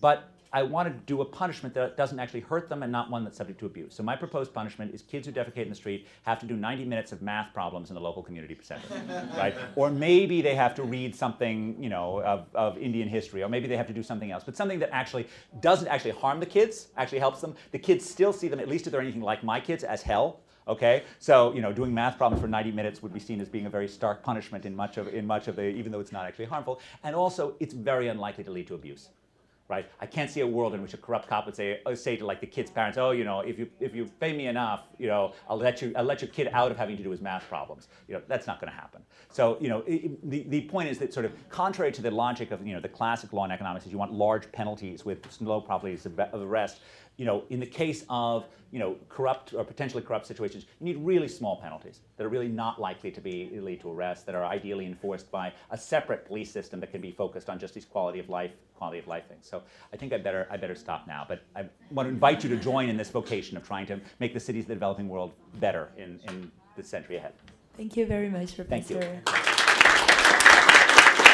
But I want to do a punishment that doesn't actually hurt them and not one that's subject to abuse. So my proposed punishment is kids who defecate in the street have to do 90 minutes of math problems in the local community center, <laughs> right? Or maybe they have to read something, you know, of, of Indian history, or maybe they have to do something else, but something that actually doesn't actually harm the kids, actually helps them. The kids still see them, at least if they're anything like my kids, as hell. Okay, so you know, doing math problems for 90 minutes would be seen as being a very stark punishment in much of in much of the, even though it's not actually harmful, and also it's very unlikely to lead to abuse right? I can't see a world in which a corrupt cop would say, uh, say to like the kid's parents, oh, you know, if you if you pay me enough, you know, I'll let you I'll let your kid out of having to do his math problems. You know, that's not going to happen. So, you know, it, the the point is that sort of contrary to the logic of you know the classic law in economics is you want large penalties with low probabilities of arrest you know, in the case of you know, corrupt or potentially corrupt situations, you need really small penalties that are really not likely to be lead to arrest, that are ideally enforced by a separate police system that can be focused on just these quality of life, quality of life things. So I think I better I better stop now. But I want to invite you to join in this vocation of trying to make the cities of the developing world better in, in the century ahead. Thank you very much, Professor. Thank you.